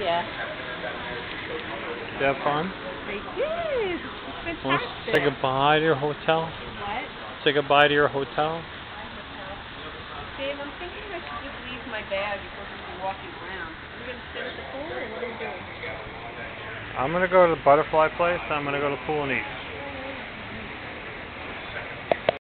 Yeah. Did you have fun? I did. Say goodbye to your hotel? What? Say goodbye to your hotel? Dave, I'm thinking I should just leave my bag before we walking around. Are going to sit at the pool or what are we doing? I'm gonna go to the butterfly place. I'm gonna go to the pool and eat.